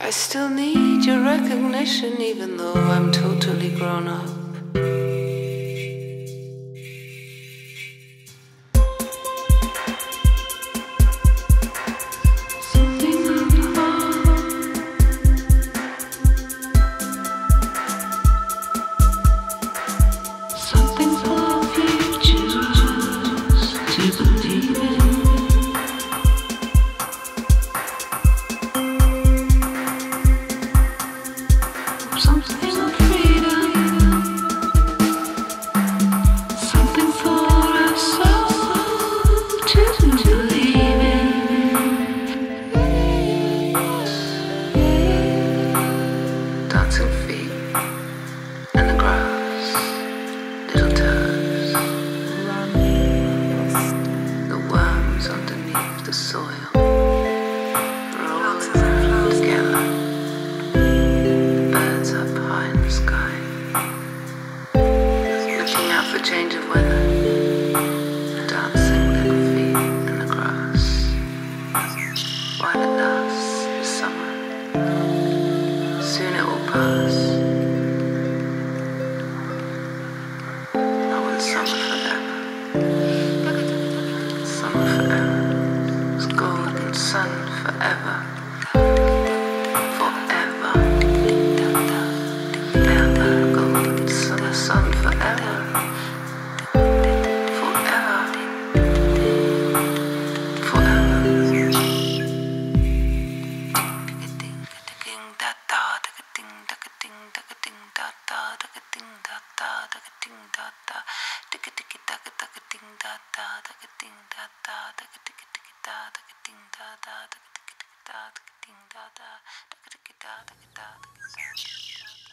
I still need your recognition, even though I'm totally grown up. In the grass, little toes, the worms underneath the soil, together, birds up high in the sky, looking out for change of weather, Soon deketing deketing data deketing data deketing data deketing data deketing data deketing data deketing data deketing data deketing data deketing data deketing data deketing data